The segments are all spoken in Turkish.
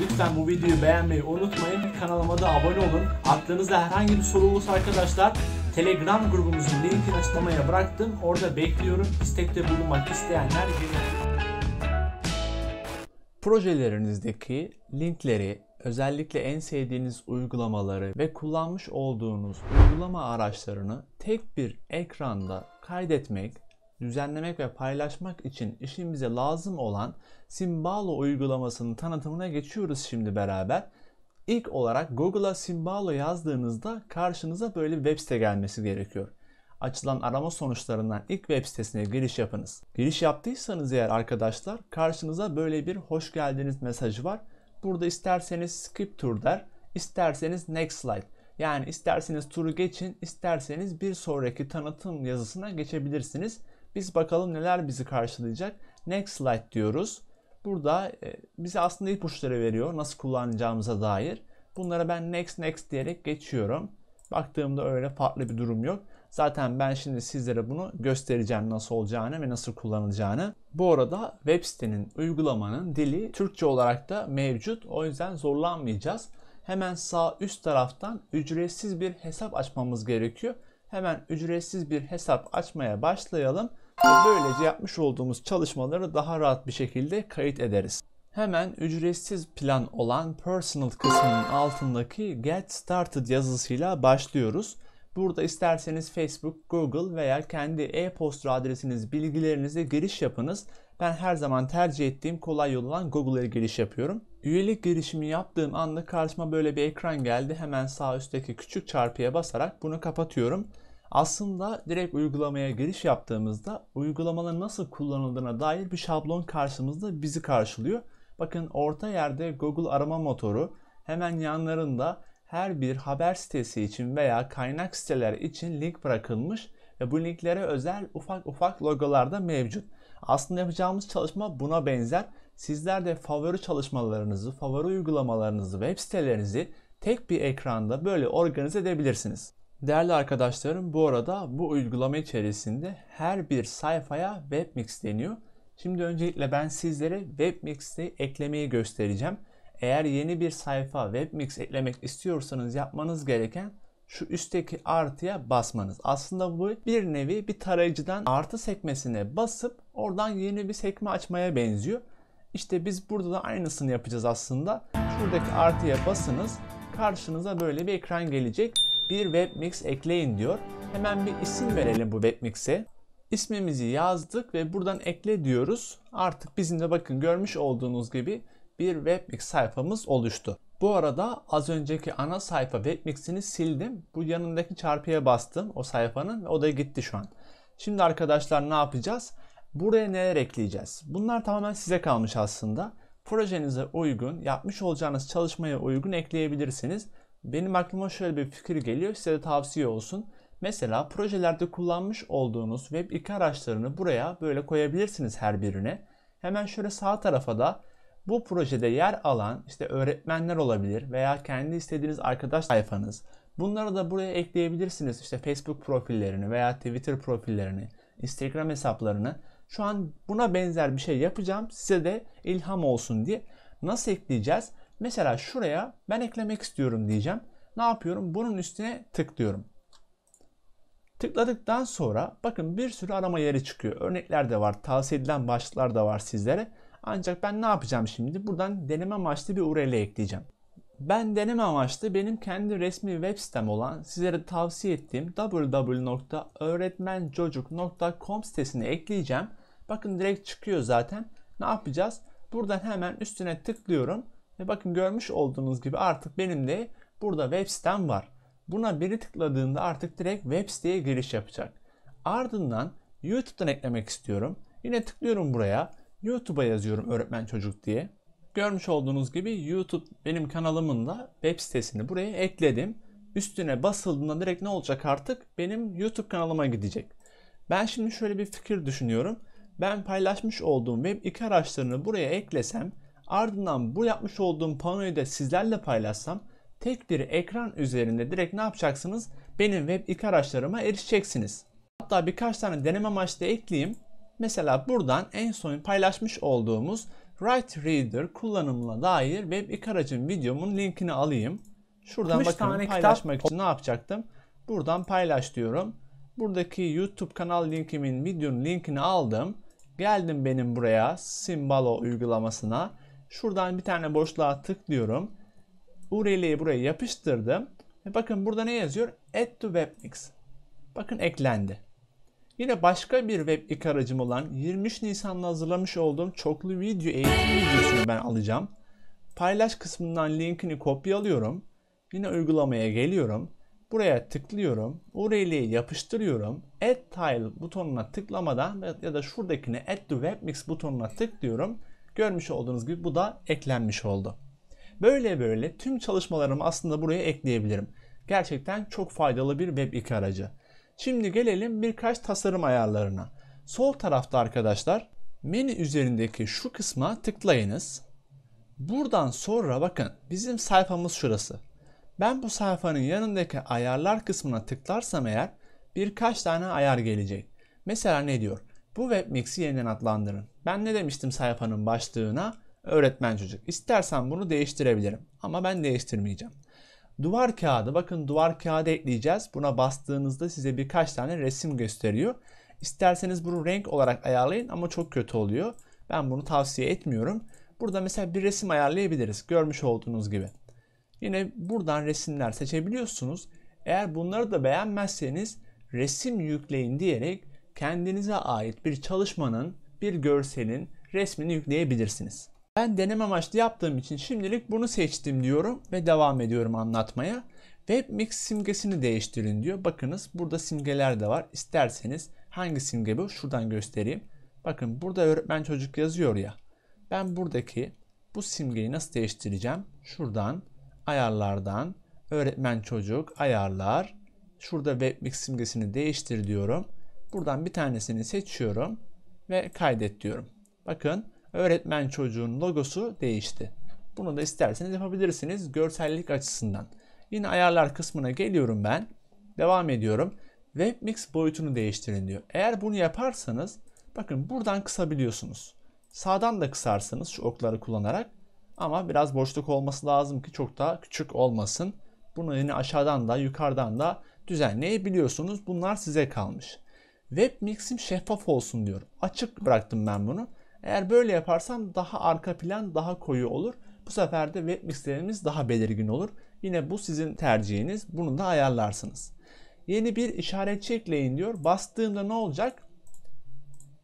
Lütfen bu videoyu beğenmeyi unutmayın. Kanalıma da abone olun. Aklınızda herhangi bir soru olursa arkadaşlar Telegram grubumuzun linkini açıklamaya bıraktım. Orada bekliyorum. İstekte bulunmak isteyenler gelin. Projelerinizdeki linkleri, özellikle en sevdiğiniz uygulamaları ve kullanmış olduğunuz uygulama araçlarını tek bir ekranda kaydetmek, düzenlemek ve paylaşmak için işimize lazım olan Simbalo uygulamasının tanıtımına geçiyoruz şimdi beraber. İlk olarak Google'a Simbalo yazdığınızda karşınıza böyle bir web site gelmesi gerekiyor. Açılan arama sonuçlarından ilk web sitesine giriş yapınız. Giriş yaptıysanız eğer arkadaşlar karşınıza böyle bir hoş geldiniz mesajı var. Burada isterseniz skip tour der, isterseniz next slide. Yani isterseniz turu geçin, isterseniz bir sonraki tanıtım yazısına geçebilirsiniz. Biz bakalım neler bizi karşılayacak. Next slide diyoruz. Burada e, bize aslında ipuçları veriyor nasıl kullanacağımıza dair. Bunlara ben next next diyerek geçiyorum. Baktığımda öyle farklı bir durum yok. Zaten ben şimdi sizlere bunu göstereceğim nasıl olacağını ve nasıl kullanılacağını. Bu arada web sitenin, uygulamanın dili Türkçe olarak da mevcut. O yüzden zorlanmayacağız. Hemen sağ üst taraftan ücretsiz bir hesap açmamız gerekiyor. Hemen ücretsiz bir hesap açmaya başlayalım ve böylece yapmış olduğumuz çalışmaları daha rahat bir şekilde kayıt ederiz. Hemen ücretsiz plan olan Personal kısmının altındaki Get Started yazısıyla başlıyoruz. Burada isterseniz Facebook, Google veya kendi e-posta adresiniz, bilgilerinize giriş yapınız. Ben her zaman tercih ettiğim kolay yol olan Google'a giriş yapıyorum. Üyelik girişimi yaptığım anda karşıma böyle bir ekran geldi. Hemen sağ üstteki küçük çarpıya basarak bunu kapatıyorum. Aslında direkt uygulamaya giriş yaptığımızda uygulamanın nasıl kullanıldığına dair bir şablon karşımızda bizi karşılıyor. Bakın orta yerde Google arama motoru, hemen yanlarında her bir haber sitesi için veya kaynak siteler için link bırakılmış ve bu linklere özel ufak ufak logolar da mevcut. Aslında yapacağımız çalışma buna benzer. Sizler de favori çalışmalarınızı, favori uygulamalarınızı, web sitelerinizi tek bir ekranda böyle organize edebilirsiniz. Değerli arkadaşlarım bu arada bu uygulama içerisinde her bir sayfaya webmix deniyor. Şimdi öncelikle ben sizlere webmix'i eklemeyi göstereceğim. Eğer yeni bir sayfa webmix eklemek istiyorsanız yapmanız gereken şu üstteki artıya basmanız. Aslında bu bir nevi bir tarayıcıdan artı sekmesine basıp oradan yeni bir sekme açmaya benziyor. İşte biz burada da aynısını yapacağız aslında. Şuradaki artıya basınız. Karşınıza böyle bir ekran gelecek. Bir webmix ekleyin diyor. Hemen bir isim verelim bu webmix'e. İsmimizi yazdık ve buradan ekle diyoruz. Artık bizim de bakın görmüş olduğunuz gibi bir webmix sayfamız oluştu. Bu arada az önceki ana sayfa webmix'ini sildim. Bu yanındaki çarpıya bastım o sayfanın ve o da gitti şu an. Şimdi arkadaşlar ne yapacağız? Buraya neler ekleyeceğiz? Bunlar tamamen size kalmış aslında. Projenize uygun, yapmış olacağınız çalışmaya uygun ekleyebilirsiniz. Benim aklıma şöyle bir fikir geliyor, size de tavsiye olsun. Mesela projelerde kullanmış olduğunuz Web 2 araçlarını buraya böyle koyabilirsiniz her birine. Hemen şöyle sağ tarafa da bu projede yer alan işte öğretmenler olabilir veya kendi istediğiniz arkadaş sayfanız. Bunları da buraya ekleyebilirsiniz. İşte Facebook profillerini veya Twitter profillerini, Instagram hesaplarını. Şu an buna benzer bir şey yapacağım. Size de ilham olsun diye. Nasıl ekleyeceğiz? Mesela şuraya ben eklemek istiyorum diyeceğim. Ne yapıyorum? Bunun üstüne tıklıyorum. Tıkladıktan sonra bakın bir sürü arama yeri çıkıyor. Örnekler de var, tavsiye edilen başlıklar da var sizlere. Ancak ben ne yapacağım şimdi? Buradan deneme amaçlı bir URL ekleyeceğim. Ben deneme amaçlı benim kendi resmi web sitem olan sizlere tavsiye ettiğim www.öğretmencocuk.com sitesine ekleyeceğim. Bakın direkt çıkıyor zaten. Ne yapacağız? Buradan hemen üstüne tıklıyorum. Ve bakın görmüş olduğunuz gibi artık benim de burada web sitem var. Buna biri tıkladığında artık direkt web siteye giriş yapacak. Ardından YouTube'dan eklemek istiyorum. Yine tıklıyorum buraya. YouTube'a yazıyorum öğretmen çocuk diye. Görmüş olduğunuz gibi YouTube benim kanalımın da web sitesini buraya ekledim. Üstüne basıldığında direkt ne olacak artık? Benim YouTube kanalıma gidecek. Ben şimdi şöyle bir fikir düşünüyorum. Ben paylaşmış olduğum web 2 araçlarını buraya eklesem, ardından bu yapmış olduğum panoyu da sizlerle paylaşsam, tek bir ekran üzerinde direkt ne yapacaksınız? Benim web 2 araçlarıma erişeceksiniz. Hatta birkaç tane deneme amaçlı ekleyeyim. Mesela buradan en son paylaşmış olduğumuz Write Reader kullanımına dair web aracın videomun linkini alayım. Şuradan 60 bakın paylaşmak için ne yapacaktım? Buradan paylaş diyorum. Buradaki YouTube kanal linkimin videonun linkini aldım. Geldim benim buraya Simbalo uygulamasına. Şuradan bir tane boşluğa tıklıyorum. URL'yi buraya yapıştırdım. Ve bakın burada ne yazıyor? Add to Webmix. Bakın eklendi. Yine başka bir web ilk aracım olan 23 Nisan'da hazırlamış olduğum çoklu video eğitim videosunu ben alacağım. Paylaş kısmından linkini kopyalıyorum. Yine uygulamaya geliyorum. Buraya tıklıyorum. URL'yi yapıştırıyorum. Add Tile butonuna tıklamadan ya da şuradakine Add to Webmix butonuna tıklıyorum. Görmüş olduğunuz gibi bu da eklenmiş oldu. Böyle böyle tüm çalışmalarımı aslında buraya ekleyebilirim. Gerçekten çok faydalı bir web 2 aracı. Şimdi gelelim birkaç tasarım ayarlarına. Sol tarafta arkadaşlar menü üzerindeki şu kısma tıklayınız. Buradan sonra bakın bizim sayfamız şurası. Ben bu sayfanın yanındaki ayarlar kısmına tıklarsam eğer birkaç tane ayar gelecek. Mesela ne diyor? Bu webmix'i yeniden adlandırın. Ben ne demiştim sayfanın başlığına? Öğretmen çocuk. İstersen bunu değiştirebilirim ama ben değiştirmeyeceğim. Duvar kağıdı bakın duvar kağıdı ekleyeceğiz. Buna bastığınızda size birkaç tane resim gösteriyor. İsterseniz bunu renk olarak ayarlayın ama çok kötü oluyor. Ben bunu tavsiye etmiyorum. Burada mesela bir resim ayarlayabiliriz. Görmüş olduğunuz gibi. Yine buradan resimler seçebiliyorsunuz. Eğer bunları da beğenmezseniz resim yükleyin diyerek kendinize ait bir çalışmanın, bir görselin resmini yükleyebilirsiniz. Ben deneme amaçlı yaptığım için şimdilik bunu seçtim diyorum ve devam ediyorum anlatmaya. Webmix simgesini değiştirin diyor. Bakınız burada simgeler de var. İsterseniz hangi simge bu? Şuradan göstereyim. Bakın burada öğretmen çocuk yazıyor ya. Ben buradaki bu simgeyi nasıl değiştireceğim? Şuradan ayarlardan öğretmen çocuk ayarlar. Şurada webmix simgesini değiştir diyorum. Buradan bir tanesini seçiyorum ve kaydet diyorum. Bakın öğretmen çocuğun logosu değişti. Bunu da isterseniz yapabilirsiniz görsellik açısından. Yine ayarlar kısmına geliyorum ben. Devam ediyorum. Webmix boyutunu değiştirin diyor. Eğer bunu yaparsanız bakın buradan kısabiliyorsunuz. Sağdan da kısarsınız şu okları kullanarak. Ama biraz boşluk olması lazım ki çok daha küçük olmasın. Bunu yine aşağıdan da yukarıdan da düzenleyebiliyorsunuz. Bunlar size kalmış. Webmix'im şeffaf olsun diyor. Açık bıraktım ben bunu. Eğer böyle yaparsam daha arka plan daha koyu olur. Bu sefer de webmixlerimiz daha belirgin olur. Yine bu sizin tercihiniz. Bunu da ayarlarsınız. Yeni bir işaretçi ekleyin diyor. Bastığımda ne olacak?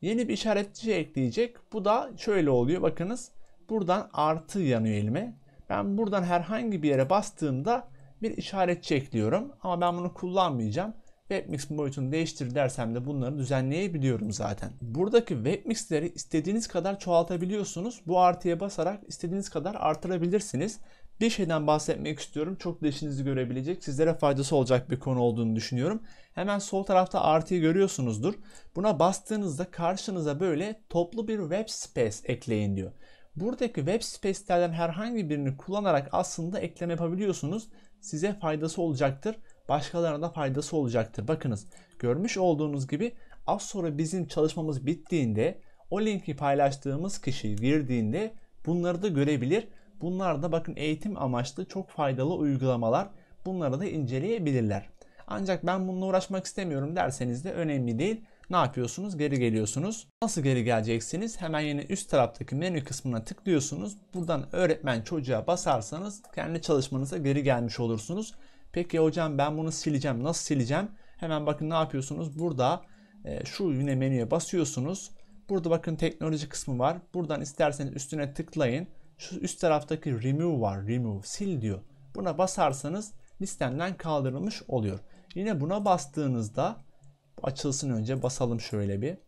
Yeni bir işaretçi ekleyecek. Bu da şöyle oluyor. Bakınız buradan artı yanıyor elime. Ben buradan herhangi bir yere bastığımda bir işaretçi ekliyorum. Ama ben bunu kullanmayacağım. Webmix boyutunu değiştir dersem de bunları düzenleyebiliyorum zaten. Buradaki webmixleri istediğiniz kadar çoğaltabiliyorsunuz. Bu artıya basarak istediğiniz kadar artırabilirsiniz. Bir şeyden bahsetmek istiyorum. Çok da görebilecek, sizlere faydası olacak bir konu olduğunu düşünüyorum. Hemen sol tarafta artıyı görüyorsunuzdur. Buna bastığınızda karşınıza böyle toplu bir web space ekleyin diyor. Buradaki web space'lerden herhangi birini kullanarak aslında ekleme yapabiliyorsunuz. Size faydası olacaktır başkalarına da faydası olacaktır. Bakınız görmüş olduğunuz gibi az sonra bizim çalışmamız bittiğinde o linki paylaştığımız kişi girdiğinde bunları da görebilir. Bunlar da bakın eğitim amaçlı çok faydalı uygulamalar. Bunları da inceleyebilirler. Ancak ben bununla uğraşmak istemiyorum derseniz de önemli değil. Ne yapıyorsunuz? Geri geliyorsunuz. Nasıl geri geleceksiniz? Hemen yine üst taraftaki menü kısmına tıklıyorsunuz. Buradan öğretmen çocuğa basarsanız kendi çalışmanıza geri gelmiş olursunuz. Peki hocam ben bunu sileceğim. Nasıl sileceğim? Hemen bakın ne yapıyorsunuz? Burada e, şu yine menüye basıyorsunuz. Burada bakın teknoloji kısmı var. Buradan isterseniz üstüne tıklayın. Şu üst taraftaki remove var. Remove sil diyor. Buna basarsanız listemden kaldırılmış oluyor. Yine buna bastığınızda açılsın önce basalım şöyle bir.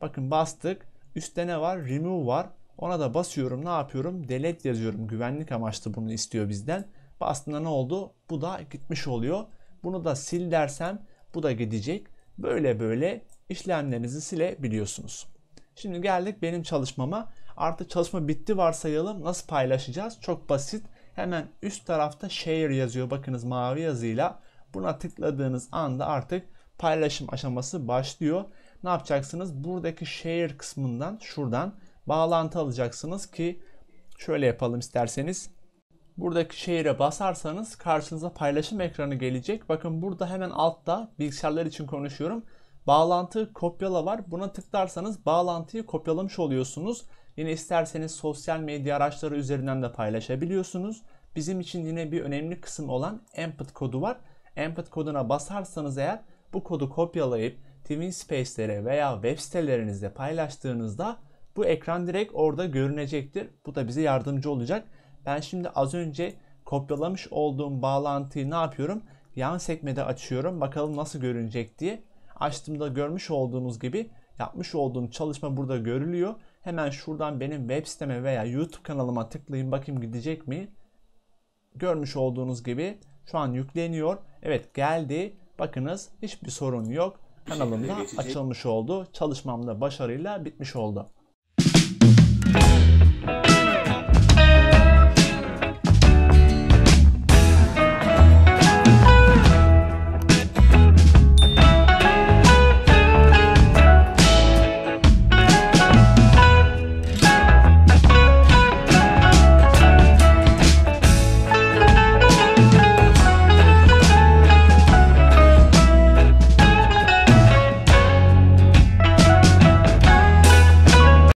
Bakın bastık. Üstte ne var? Remove var. Ona da basıyorum. Ne yapıyorum? Delete yazıyorum. Güvenlik amaçlı bunu istiyor bizden. Bastığında ne oldu? Bu da gitmiş oluyor. Bunu da sil dersem bu da gidecek. Böyle böyle işlemlerinizi silebiliyorsunuz. Şimdi geldik benim çalışmama. Artık çalışma bitti varsayalım. Nasıl paylaşacağız? Çok basit. Hemen üst tarafta share yazıyor. Bakınız mavi yazıyla. Buna tıkladığınız anda artık paylaşım aşaması başlıyor. Ne yapacaksınız? Buradaki share kısmından şuradan bağlantı alacaksınız ki şöyle yapalım isterseniz. Buradaki şehire basarsanız karşınıza paylaşım ekranı gelecek. Bakın burada hemen altta bilgisayarlar için konuşuyorum. Bağlantı kopyala var. Buna tıklarsanız bağlantıyı kopyalamış oluyorsunuz. Yine isterseniz sosyal medya araçları üzerinden de paylaşabiliyorsunuz. Bizim için yine bir önemli kısım olan input kodu var. Input koduna basarsanız eğer bu kodu kopyalayıp TwinSpace'lere veya web sitelerinizde paylaştığınızda bu ekran direkt orada görünecektir. Bu da bize yardımcı olacak. Ben şimdi az önce kopyalamış olduğum bağlantıyı ne yapıyorum? Yan sekmede açıyorum. Bakalım nasıl görünecek diye. Açtığımda görmüş olduğunuz gibi yapmış olduğum çalışma burada görülüyor. Hemen şuradan benim web siteme veya YouTube kanalıma tıklayın bakayım gidecek mi? Görmüş olduğunuz gibi şu an yükleniyor. Evet geldi. Bakınız hiçbir sorun yok. Kanalımda açılmış oldu. Çalışmam da başarıyla bitmiş oldu.